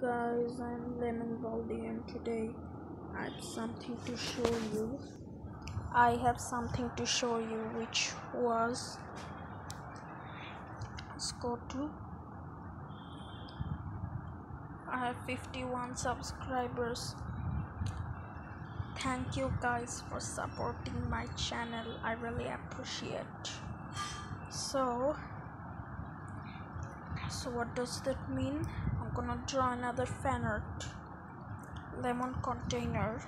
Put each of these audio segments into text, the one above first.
guys I'm Lemon Baldi and today. I have something to show you. I have something to show you which was let's go to I have 51 subscribers. Thank you guys for supporting my channel. I really appreciate. So so what does that mean gonna draw another fan art lemon container.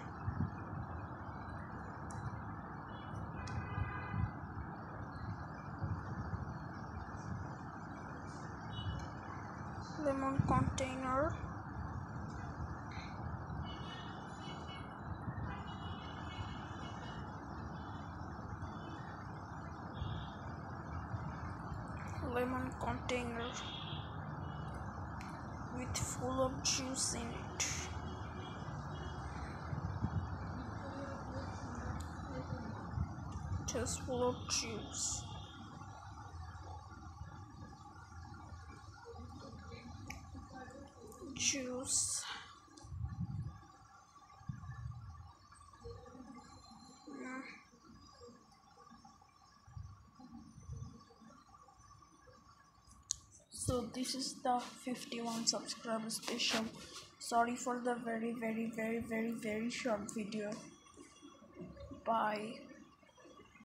Lemon container. Lemon container with full of juice in it. Just full of juice juice so this is the 51 subscriber special. Sorry for the very very very very very short video. Bye